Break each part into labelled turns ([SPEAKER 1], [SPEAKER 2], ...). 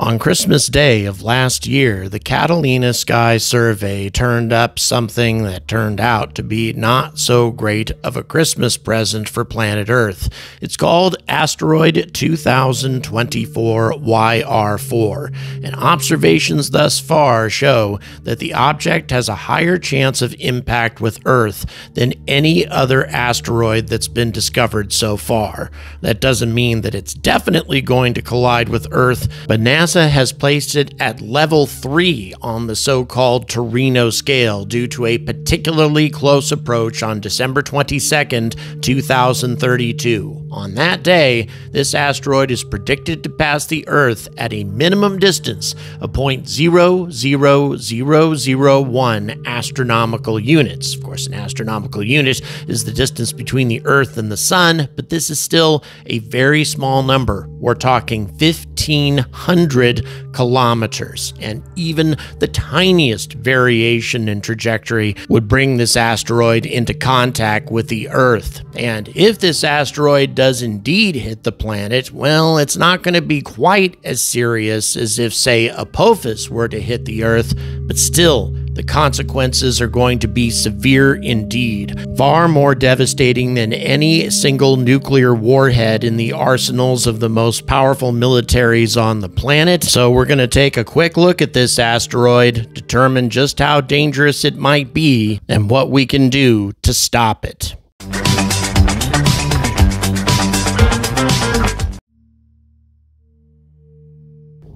[SPEAKER 1] On Christmas Day of last year, the Catalina Sky Survey turned up something that turned out to be not so great of a Christmas present for planet Earth. It's called Asteroid 2024 YR4, and observations thus far show that the object has a higher chance of impact with Earth than any other asteroid that's been discovered so far. That doesn't mean that it's definitely going to collide with Earth, but NASA NASA has placed it at level 3 on the so called Torino scale due to a particularly close approach on December 22, 2032. On that day, this asteroid is predicted to pass the Earth at a minimum distance of 0.00001 astronomical units. Of course, an astronomical unit is the distance between the Earth and the Sun, but this is still a very small number. We're talking 1,500 kilometers, and even the tiniest variation in trajectory would bring this asteroid into contact with the Earth. And if this asteroid does indeed hit the planet, well, it's not going to be quite as serious as if, say, Apophis were to hit the Earth, but still, the consequences are going to be severe indeed, far more devastating than any single nuclear warhead in the arsenals of the most powerful militaries on the planet. So, we're going to take a quick look at this asteroid, determine just how dangerous it might be, and what we can do to stop it.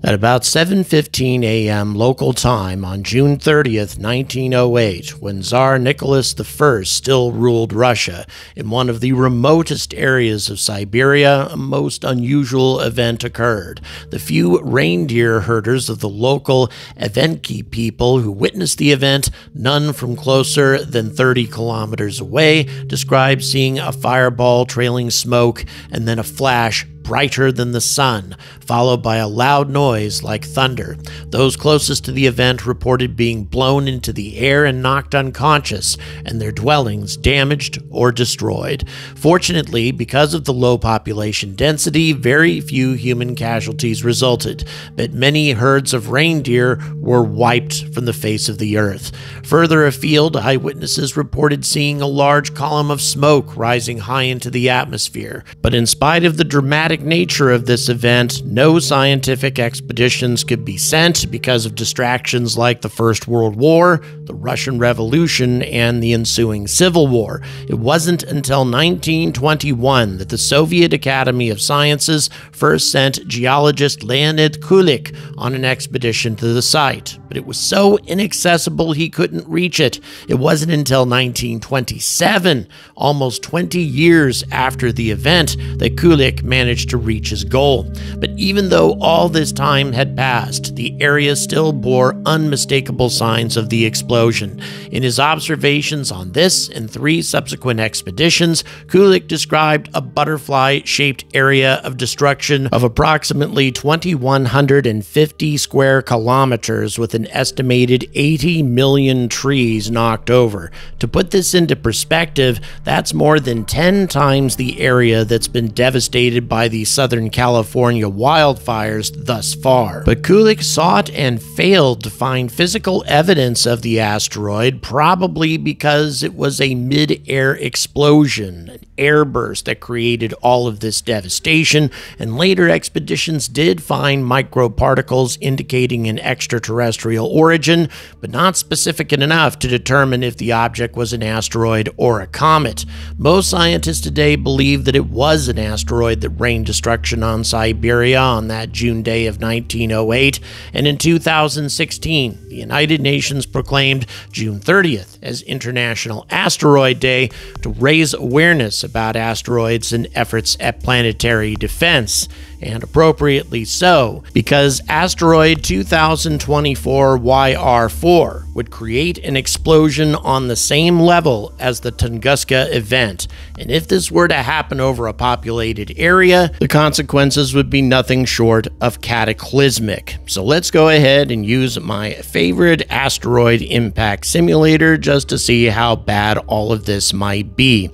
[SPEAKER 1] At about 7:15 a.m. local time on June 30th, 1908, when Tsar Nicholas I still ruled Russia, in one of the remotest areas of Siberia, a most unusual event occurred. The few reindeer herders of the local Evenki people who witnessed the event, none from closer than 30 kilometers away, described seeing a fireball trailing smoke and then a flash brighter than the sun, followed by a loud noise like thunder. Those closest to the event reported being blown into the air and knocked unconscious, and their dwellings damaged or destroyed. Fortunately, because of the low population density, very few human casualties resulted, but many herds of reindeer were wiped from the face of the earth. Further afield, eyewitnesses reported seeing a large column of smoke rising high into the atmosphere. But in spite of the dramatic nature of this event, no scientific expeditions could be sent because of distractions like the First World War, the Russian Revolution, and the ensuing Civil War. It wasn't until 1921 that the Soviet Academy of Sciences first sent geologist Leonid Kulik on an expedition to the site, but it was so inaccessible he couldn't reach it. It wasn't until 1927, almost 20 years after the event, that Kulik managed to reach his goal. But even though all this time had passed, the area still bore unmistakable signs of the explosion. In his observations on this and three subsequent expeditions, Kulik described a butterfly shaped area of destruction of approximately 2,150 square kilometers with an estimated 80 million trees knocked over. To put this into perspective, that's more than 10 times the area that's been devastated by the Southern California wildfires thus far. But Kulik sought and failed to find physical evidence of the asteroid, probably because it was a mid air explosion, airburst that created all of this devastation, and later expeditions did find microparticles indicating an extraterrestrial origin, but not specific enough to determine if the object was an asteroid or a comet. Most scientists today believe that it was an asteroid that rained destruction on Siberia on that June day of 1908, and in 2016, the United Nations proclaimed June 30th as International Asteroid Day to raise awareness about asteroids and efforts at planetary defense and appropriately so, because asteroid 2024 YR4 would create an explosion on the same level as the Tunguska event, and if this were to happen over a populated area, the consequences would be nothing short of cataclysmic. So let's go ahead and use my favorite asteroid impact simulator just to see how bad all of this might be.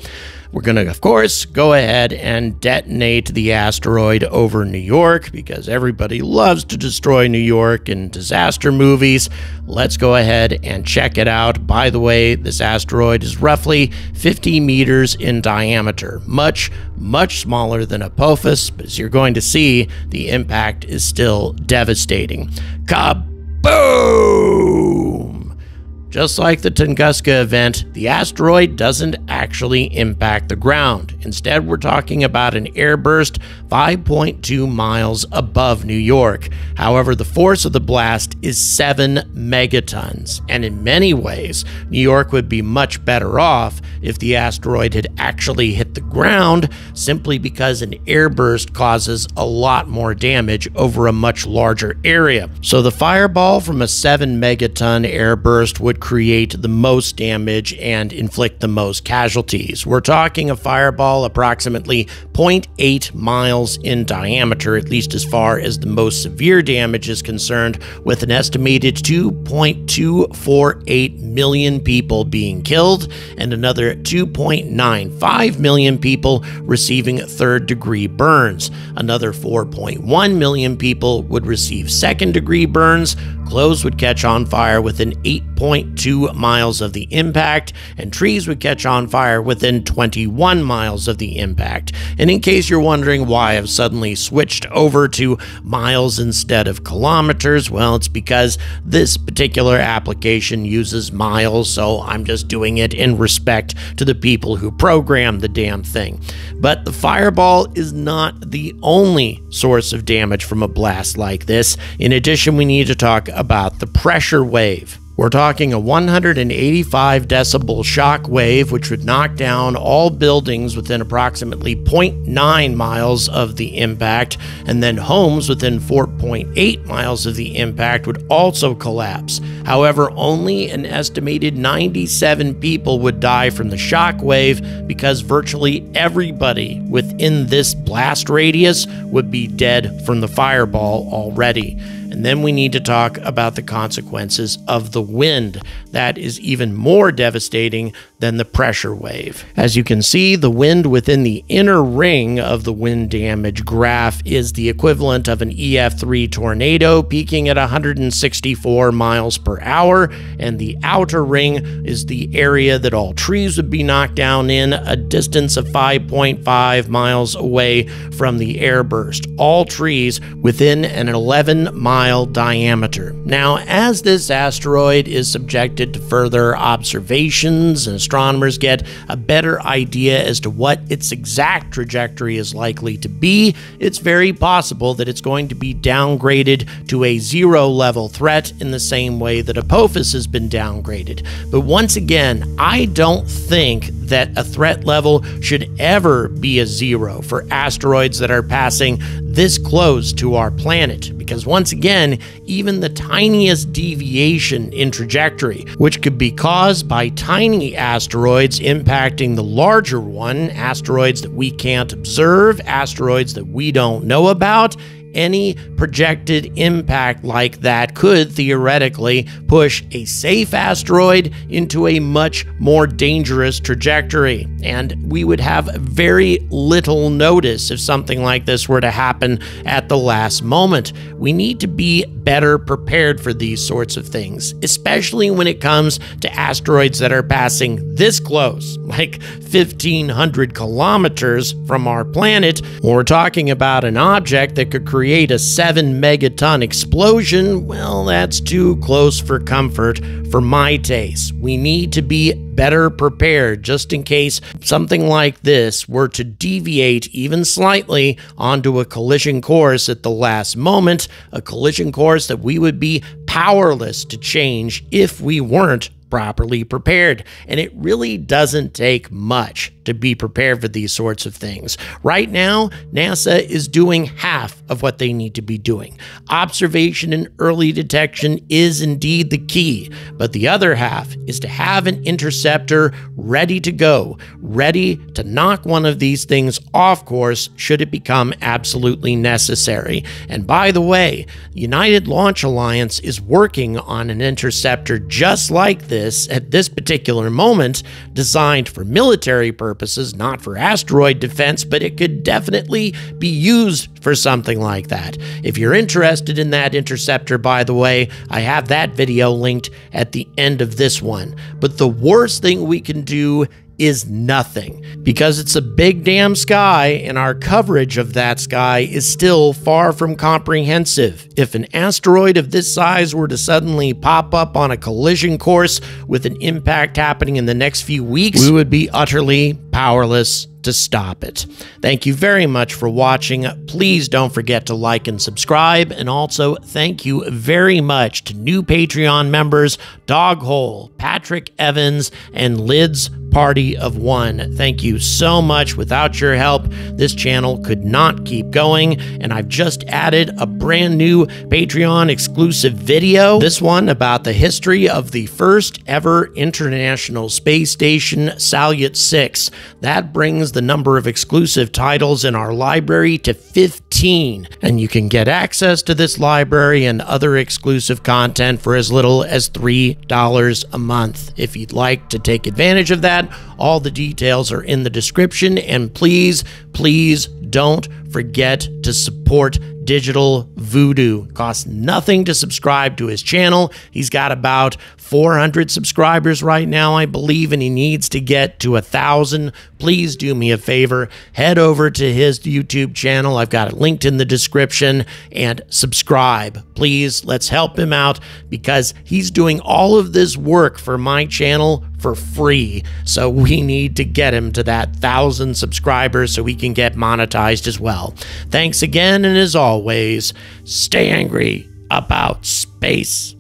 [SPEAKER 1] We're going to, of course, go ahead and detonate the asteroid over New York because everybody loves to destroy New York in disaster movies. Let's go ahead and check it out. By the way, this asteroid is roughly 50 meters in diameter, much, much smaller than Apophis, but as you're going to see, the impact is still devastating. Kaboom! Just like the Tunguska event, the asteroid doesn't actually impact the ground. Instead, we're talking about an airburst 5.2 miles above New York. However, the force of the blast is 7 megatons, and in many ways, New York would be much better off if the asteroid had actually hit the ground, simply because an airburst causes a lot more damage over a much larger area. So the fireball from a 7 megaton airburst would create the most damage and inflict the most casualties. We're talking a fireball approximately 0.8 miles in diameter, at least as far as the most severe damage is concerned, with an estimated 2.248 million people being killed and another 2.95 million people receiving third degree burns. Another 4.1 million people would receive second degree burns. Clothes would catch on fire with an 8. 2 miles of the impact, and trees would catch on fire within 21 miles of the impact. And in case you're wondering why I've suddenly switched over to miles instead of kilometers, well, it's because this particular application uses miles, so I'm just doing it in respect to the people who programmed the damn thing. But the fireball is not the only source of damage from a blast like this. In addition, we need to talk about the pressure wave. We're talking a 185 decibel shock wave, which would knock down all buildings within approximately 0.9 miles of the impact, and then homes within 4.8 miles of the impact would also collapse. However, only an estimated 97 people would die from the shock wave because virtually everybody within this blast radius would be dead from the fireball already. And then we need to talk about the consequences of the wind. That is even more devastating than the pressure wave. As you can see, the wind within the inner ring of the wind damage graph is the equivalent of an EF3 tornado peaking at 164 miles per hour, and the outer ring is the area that all trees would be knocked down in, a distance of 5.5 miles away from the airburst. All trees within an 11 mile diameter. Now, as this asteroid is subjected to further observations and astronomers get a better idea as to what its exact trajectory is likely to be, it's very possible that it's going to be downgraded to a zero level threat in the same way that Apophis has been downgraded. But once again, I don't think that a threat level should ever be a zero for asteroids that are passing this close to our planet. Because once again, even the tiniest deviation in trajectory, which could be caused by tiny asteroids impacting the larger one, asteroids that we can't observe, asteroids that we don't know about, any projected impact like that could theoretically push a safe asteroid into a much more dangerous trajectory. And we would have very little notice if something like this were to happen at the last moment. We need to be better prepared for these sorts of things, especially when it comes to asteroids that are passing this close, like 1,500 kilometers from our planet. We're talking about an object that could create create a 7 megaton explosion, well, that's too close for comfort for my taste. We need to be better prepared just in case something like this were to deviate even slightly onto a collision course at the last moment, a collision course that we would be powerless to change if we weren't properly prepared. And it really doesn't take much to be prepared for these sorts of things. Right now, NASA is doing half of what they need to be doing. Observation and early detection is indeed the key, but the other half is to have an interceptor ready to go, ready to knock one of these things off course should it become absolutely necessary. And by the way, United Launch Alliance is working on an interceptor just like this this at this particular moment, designed for military purposes, not for asteroid defense, but it could definitely be used for something like that. If you're interested in that interceptor, by the way, I have that video linked at the end of this one. But the worst thing we can do is nothing because it's a big damn sky and our coverage of that sky is still far from comprehensive. If an asteroid of this size were to suddenly pop up on a collision course with an impact happening in the next few weeks, we would be utterly powerless to stop it. Thank you very much for watching. Please don't forget to like and subscribe. And also, thank you very much to new Patreon members Doghole, Patrick Evans, and Lids Party of One. Thank you so much. Without your help, this channel could not keep going. And I've just added a brand new Patreon exclusive video. This one about the history of the first ever International Space Station, Salyut 6. That brings the number of exclusive titles in our library to 15. And you can get access to this library and other exclusive content for as little as $3 a month. If you'd like to take advantage of that, all the details are in the description. And please, please don't forget to support Digital Voodoo. Costs nothing to subscribe to his channel. He's got about 400 subscribers right now, I believe, and he needs to get to a thousand. Please do me a favor. Head over to his YouTube channel. I've got it linked in the description and subscribe. Please, let's help him out because he's doing all of this work for my channel for free. So we need to get him to that thousand subscribers so we can get monetized as well. Thanks again, and as always, stay angry about space.